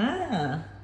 Ah.